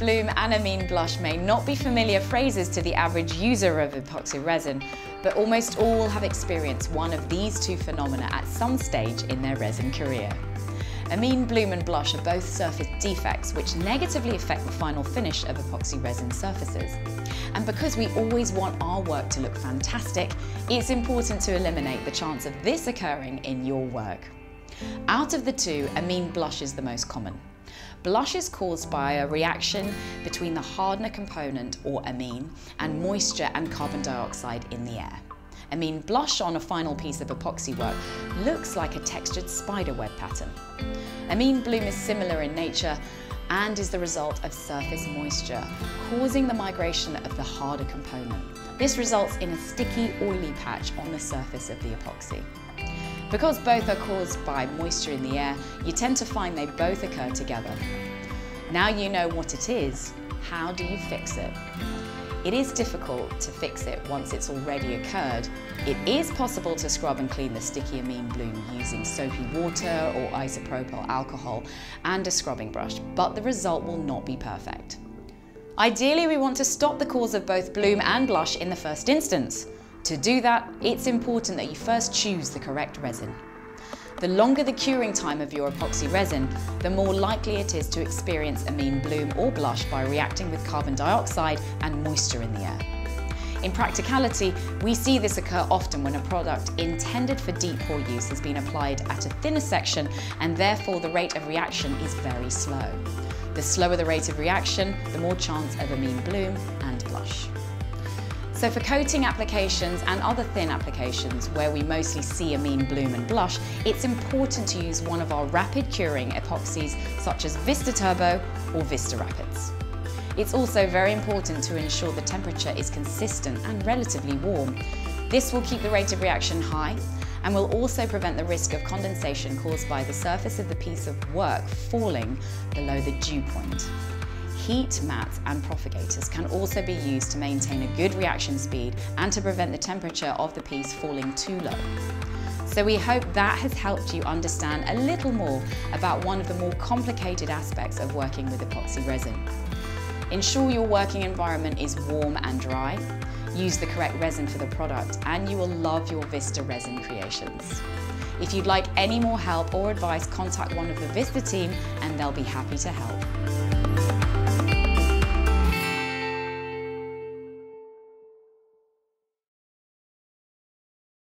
bloom and amine blush may not be familiar phrases to the average user of epoxy resin, but almost all have experienced one of these two phenomena at some stage in their resin career. Amine bloom and blush are both surface defects which negatively affect the final finish of epoxy resin surfaces. And because we always want our work to look fantastic, it's important to eliminate the chance of this occurring in your work. Out of the two, amine blush is the most common. Blush is caused by a reaction between the hardener component, or amine, and moisture and carbon dioxide in the air. Amine blush on a final piece of epoxy work looks like a textured spider web pattern. Amine bloom is similar in nature and is the result of surface moisture, causing the migration of the harder component. This results in a sticky, oily patch on the surface of the epoxy. Because both are caused by moisture in the air, you tend to find they both occur together. Now you know what it is, how do you fix it? It is difficult to fix it once it's already occurred. It is possible to scrub and clean the sticky amine bloom using soapy water or isopropyl alcohol and a scrubbing brush, but the result will not be perfect. Ideally, we want to stop the cause of both bloom and blush in the first instance. To do that, it's important that you first choose the correct resin. The longer the curing time of your epoxy resin, the more likely it is to experience amine bloom or blush by reacting with carbon dioxide and moisture in the air. In practicality, we see this occur often when a product intended for deep pour use has been applied at a thinner section and therefore the rate of reaction is very slow. The slower the rate of reaction, the more chance of amine bloom and blush. So for coating applications and other thin applications where we mostly see amine bloom and blush, it's important to use one of our rapid curing epoxies such as Vista Turbo or Vista Rapids. It's also very important to ensure the temperature is consistent and relatively warm. This will keep the rate of reaction high and will also prevent the risk of condensation caused by the surface of the piece of work falling below the dew point. Heat mats and propagators can also be used to maintain a good reaction speed and to prevent the temperature of the piece falling too low. So we hope that has helped you understand a little more about one of the more complicated aspects of working with epoxy resin. Ensure your working environment is warm and dry. Use the correct resin for the product and you will love your Vista resin creations. If you'd like any more help or advice, contact one of the Vista team and they'll be happy to help.